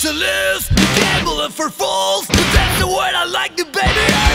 to lose, gambling for fools—that's the word I like, the baby.